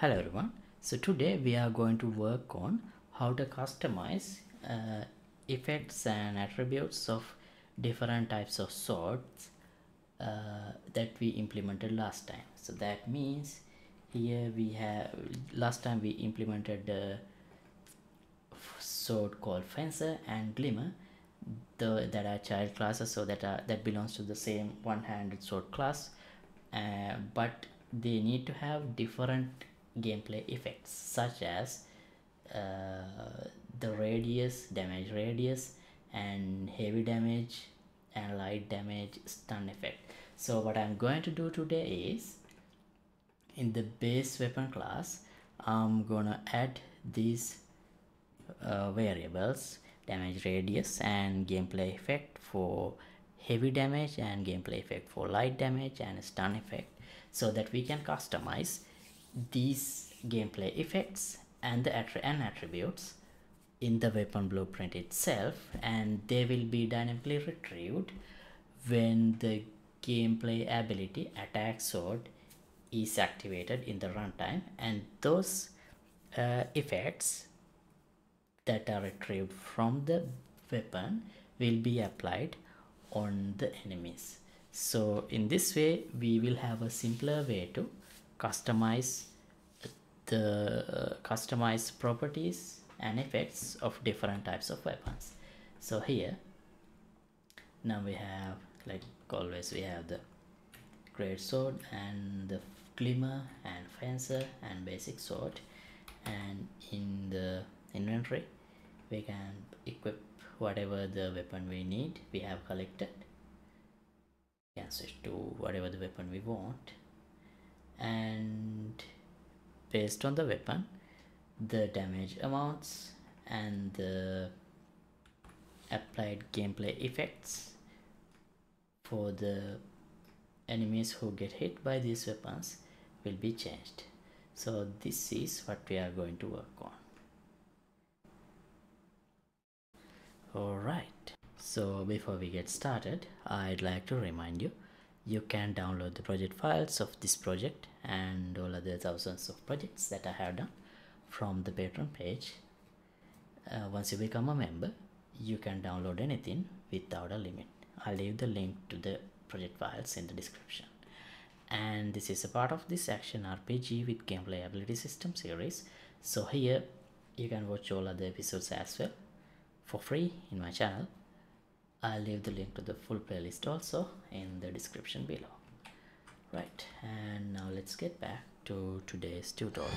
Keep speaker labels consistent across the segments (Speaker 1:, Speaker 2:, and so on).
Speaker 1: Hello everyone. So today we are going to work on how to customize uh, effects and attributes of different types of swords uh, that we implemented last time. So that means here we have last time we implemented the sword called fencer and glimmer the that are child classes so that are that belongs to the same one-handed sword class uh, but they need to have different gameplay effects such as uh, the radius damage radius and heavy damage and light damage stun effect. So what i'm going to do today is in the base weapon class i'm gonna add these uh, variables damage radius and gameplay effect for heavy damage and gameplay effect for light damage and stun effect so that we can customize these gameplay effects and the attri and attributes in the weapon blueprint itself and they will be dynamically retrieved when the gameplay ability attack sword is activated in the runtime and those uh, effects that are retrieved from the weapon will be applied on the enemies. So in this way we will have a simpler way to customize the uh, customize properties and effects of different types of weapons. So here now we have like always we have the great sword and the glimmer and fencer and basic sword. And in the inventory we can equip whatever the weapon we need we have collected. We can switch to whatever the weapon we want. And based on the weapon the damage amounts and the applied gameplay effects for the enemies who get hit by these weapons will be changed. So this is what we are going to work on. Alright. So before we get started I'd like to remind you you can download the project files of this project and all other thousands of projects that I have done from the Patreon page. Uh, once you become a member, you can download anything without a limit. I'll leave the link to the project files in the description. And this is a part of this action RPG with gameplay ability system series. So here you can watch all other episodes as well for free in my channel I'll leave the link to the full playlist also in the description below. Right and now let's get back to today's tutorial.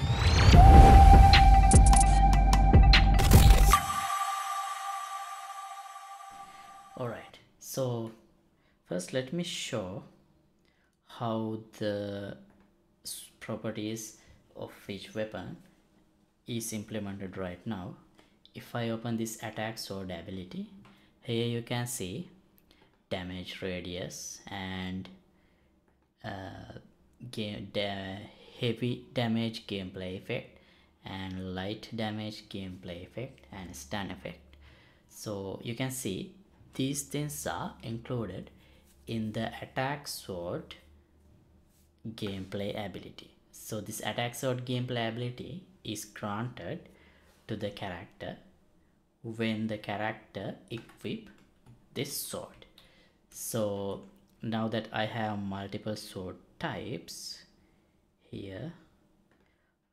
Speaker 1: Alright so first let me show how the properties of each weapon is implemented right now. If I open this attack sword ability here you can see damage radius and uh, game da heavy damage gameplay effect and light damage gameplay effect and stun effect. So you can see these things are included in the attack sword gameplay ability. So this attack sword gameplay ability is granted to the character when the character equip this sword. So now that I have multiple sword types here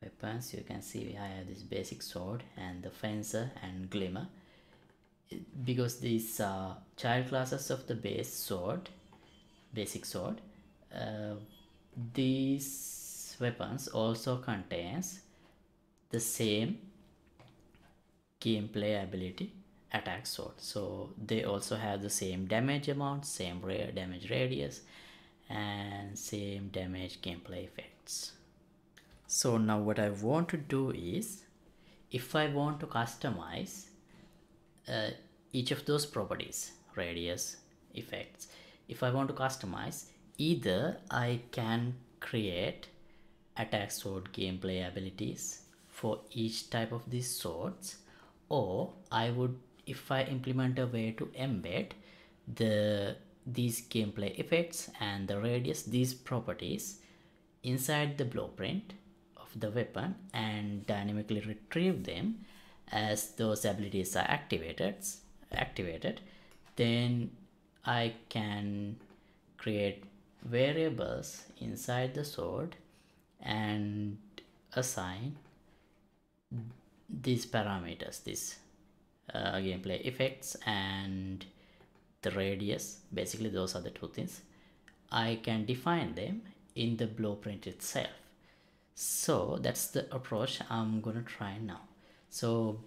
Speaker 1: weapons you can see I have this basic sword and the fencer and glimmer. Because these are child classes of the base sword basic sword uh, these weapons also contains the same gameplay ability attack sword. So they also have the same damage amount same rare damage radius and same damage gameplay effects. So now what i want to do is if i want to customize uh, each of those properties radius effects if i want to customize either i can create attack sword gameplay abilities for each type of these swords or I would if I implement a way to embed the these gameplay effects and the radius these properties inside the blueprint of the weapon and dynamically retrieve them as those abilities are activated activated then I can create variables inside the sword and assign these parameters this uh, gameplay effects and the radius basically those are the two things. I can define them in the blueprint itself. So that's the approach I'm gonna try now. So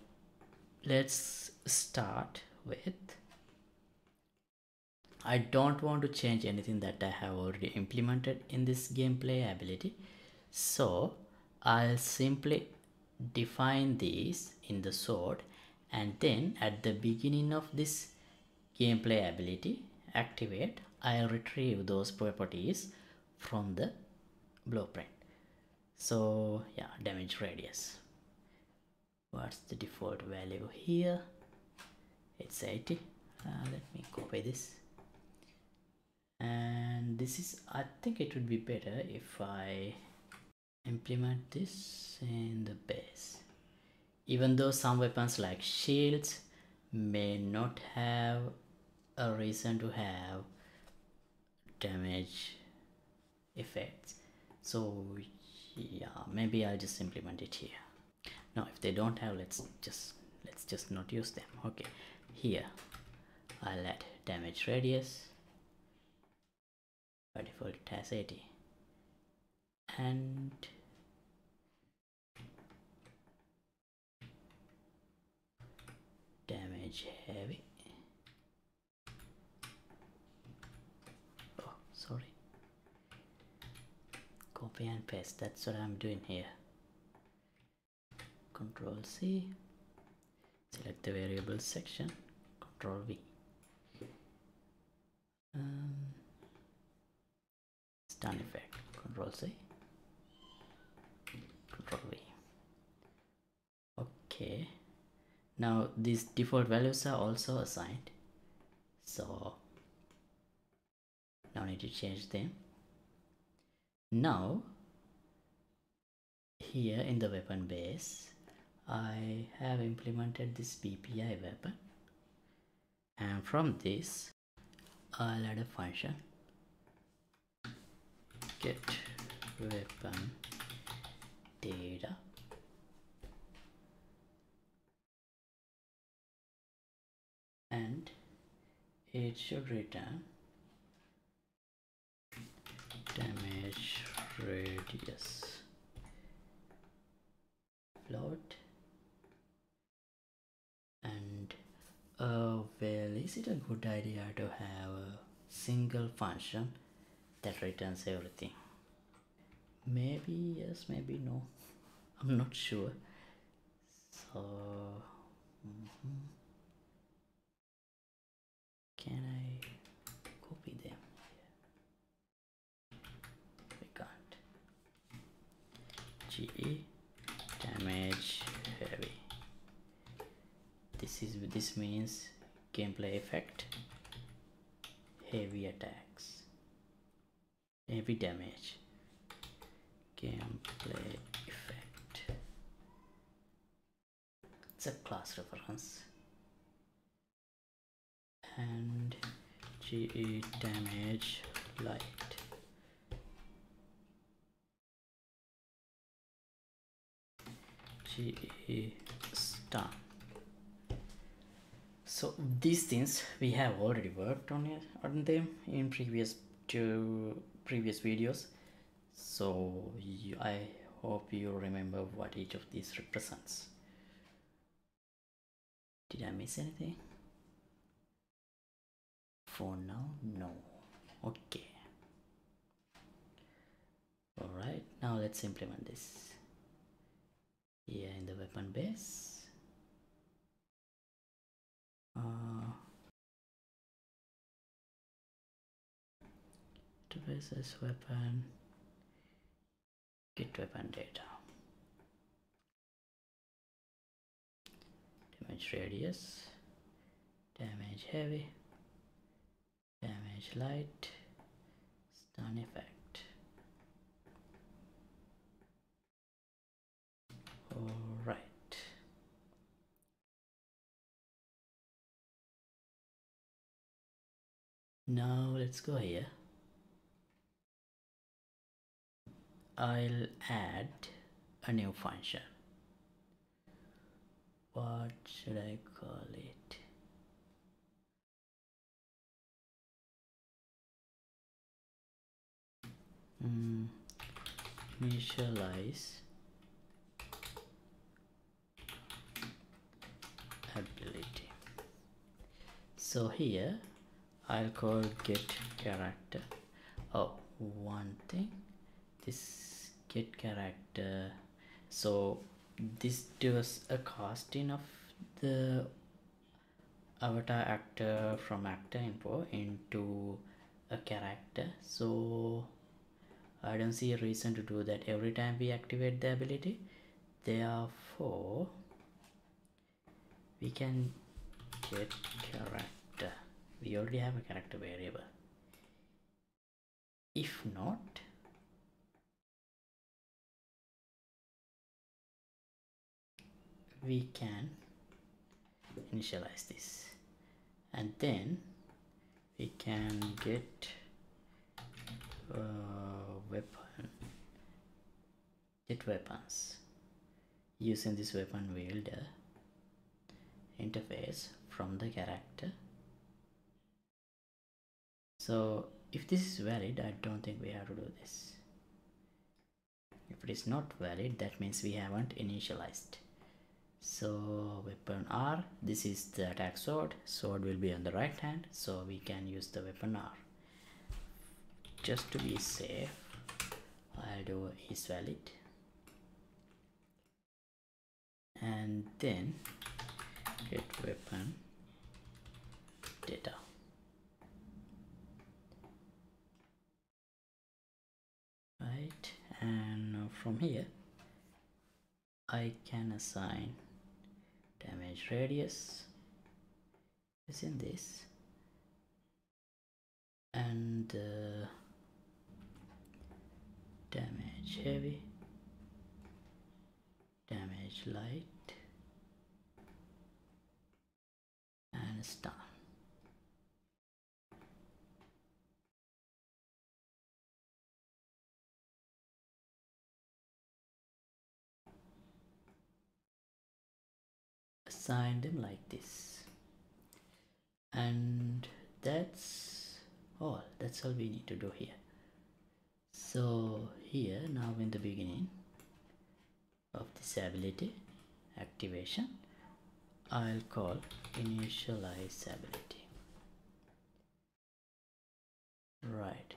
Speaker 1: let's start with I don't want to change anything that I have already implemented in this gameplay ability. So I'll simply define these in the sword and then at the beginning of this gameplay ability activate I'll retrieve those properties from the blueprint. So yeah damage radius. What's the default value here? It's 80 uh, let me copy this. And this is I think it would be better if I implement this in the base. Even though some weapons like shields may not have a reason to have damage effects. So yeah maybe I'll just implement it here. Now if they don't have let's just let's just not use them. Okay here I'll add damage radius. By default it has 80 and damage heavy. Oh sorry. Copy and paste. That's what I'm doing here. Control C. Select the variable section. Control V. Um, stun effect. Control C control V okay. Now these default values are also assigned. So now need to change them. Now here in the weapon base I have implemented this BPI weapon. And from this I'll add a function. Get weapon data and it should return damage radius. Float and uh, well is it a good idea to have a single function that returns everything? Maybe yes maybe no. I'm not sure. So mm -hmm. can I copy them we can't GE damage heavy. This is this means gameplay effect. Heavy attacks. Heavy damage. Gameplay effect. It's a class reference. And GE damage light GE stun so these things we have already worked on it on them in previous two previous videos. So you, I hope you remember what each of these represents. Did I miss anything? For now no. Okay. All right now let's implement this weapon base. Uh, devices weapon get weapon data. Damage radius damage heavy damage light stun effect all right now let's go here. I'll add a new function. What should I call it? Mm, initialize ability so here I'll call get character. Oh one thing this get character so this does a casting of the avatar actor from actor info into a character. So I don't see a reason to do that. Every time we activate the ability therefore we can get character we already have a character variable. If not we can initialize this. And then we can get uh, weapon get weapons. Using this weapon wielder interface from the character so if this is valid I don't think we have to do this. If it is not valid that means we haven't initialized. So weapon R this is the attack sword. Sword will be on the right hand so we can use the weapon R. Just to be safe I'll do is valid. And then get weapon data right and from here I can assign damage radius within this. And uh, damage heavy damage light and stun assign them like this. And that's all. That's all we need to do here. So here now in the beginning of this ability activation I'll call initialize ability. Right.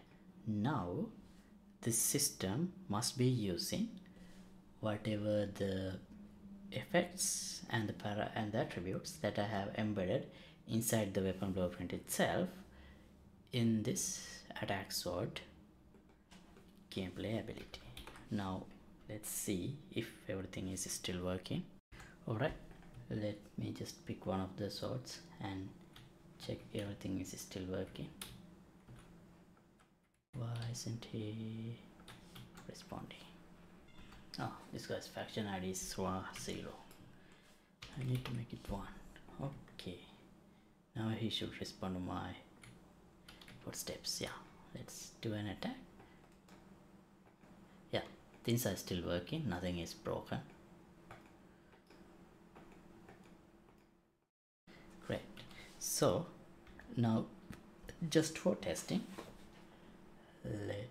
Speaker 1: Now the system must be using whatever the effects and the para and the attributes that I have embedded inside the weapon blueprint itself in this attack sword gameplay ability. Now let's see if everything is still working. Alright let me just pick one of the swords and check everything is still working. Why isn't he responding oh this guy's faction id is zero. I need to make it one. Okay. Now he should respond to my footsteps. Yeah let's do an attack. Yeah things are still working. Nothing is broken. Great. So now just for testing let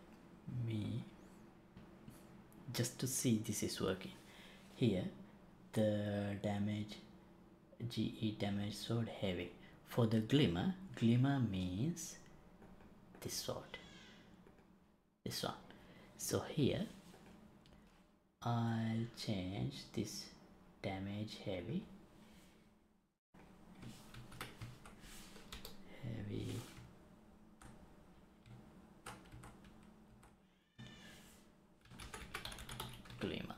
Speaker 1: just to see this is working. Here the damage GE damage sword heavy. For the glimmer glimmer means this sword. This one. So here I'll change this damage heavy. Heavy glimmer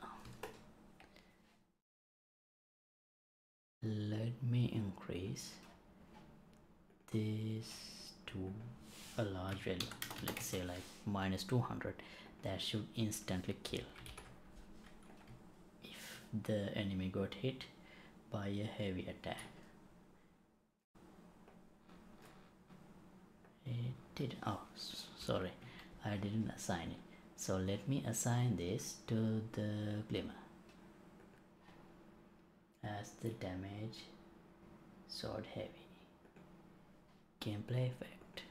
Speaker 1: let me increase this to a large value let's say like minus 200 that should instantly kill. If the enemy got hit by a heavy attack. It did oh sorry I didn't assign it. So let me assign this to the glimmer. As the damage sword heavy. Gameplay effect.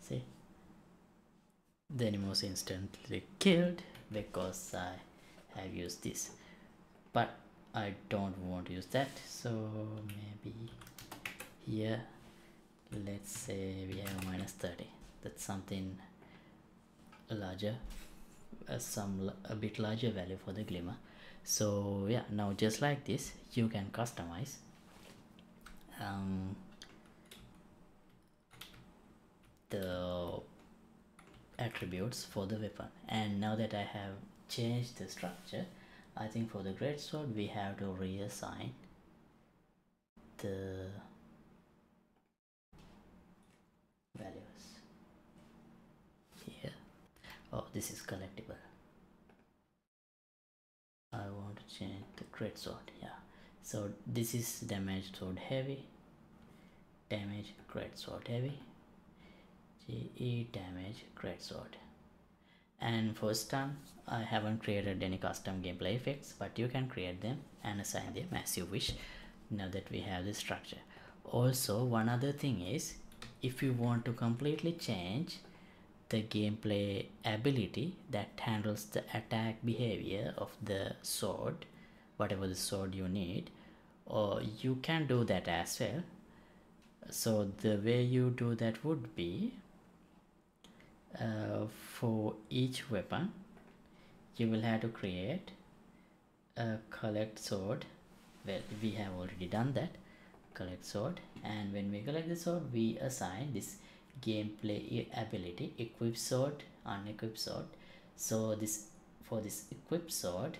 Speaker 1: See? The enemy was instantly killed because I have used this. But I don't want to use that so maybe here let's say we have minus 30 that's something larger uh, some a bit larger value for the glimmer. So yeah now just like this you can customize um, the attributes for the weapon. And now that I have changed the structure I think for the great sword we have to reassign the values here oh this is collectible I want to change the great sword yeah. So this is damage sword heavy damage great sword heavy GE damage great sword. And first time I haven't created any custom gameplay effects but you can create them and assign them as you wish now that we have this structure. Also one other thing is if you want to completely change the gameplay ability that handles the attack behavior of the sword whatever the sword you need or you can do that as well. So the way you do that would be uh, for each weapon you will have to create a collect sword. Well we have already done that. Collect sword. And when we collect the sword we assign this gameplay ability equip sword unequip sword. So this for this equip sword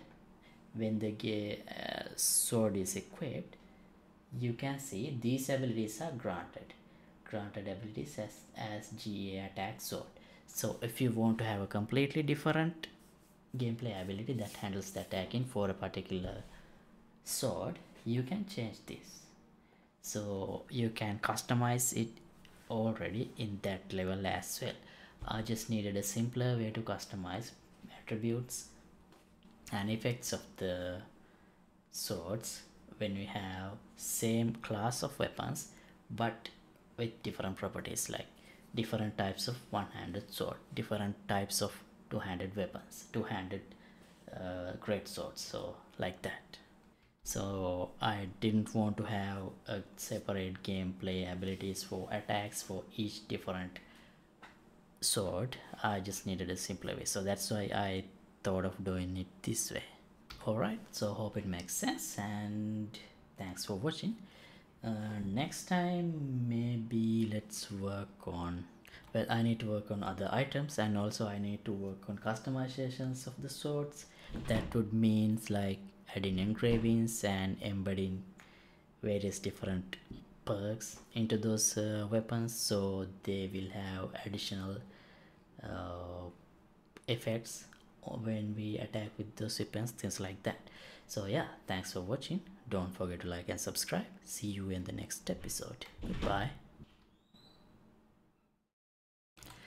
Speaker 1: when the uh, sword is equipped you can see these abilities are granted. Granted abilities as, as GA attack sword. So if you want to have a completely different gameplay ability that handles the attacking for a particular sword you can change this. So you can customize it already in that level as well. I just needed a simpler way to customize attributes and effects of the swords when we have same class of weapons but with different properties like different types of one-handed sword different types of two-handed weapons two-handed uh, great swords so like that so I didn't want to have a separate gameplay abilities for attacks for each different sword. I just needed a simpler way. So that's why I thought of doing it this way. Alright so hope it makes sense and thanks for watching. Uh, next time maybe let's work on well I need to work on other items and also I need to work on customizations of the swords. That would means like adding engravings and embedding various different perks into those uh, weapons. So they will have additional uh, effects when we attack with those weapons things like that. So yeah thanks for watching. Don't forget to like and subscribe. See you in the next episode. Goodbye